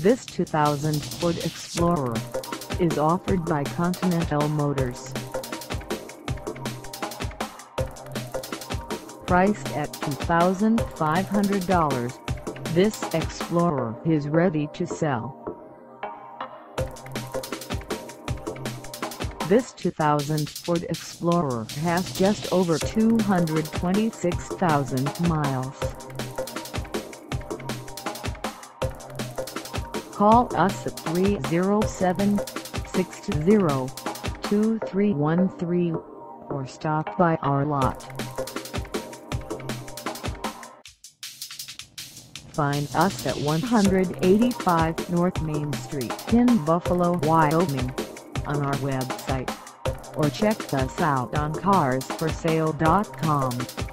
This 2000 Ford Explorer is offered by Continental Motors. Priced at $2,500, this Explorer is ready to sell. This 2000 Ford Explorer has just over 226,000 miles. Call us at 307-620-2313 or stop by our lot. Find us at 185 North Main Street in Buffalo, Wyoming on our website or check us out on carsforsale.com.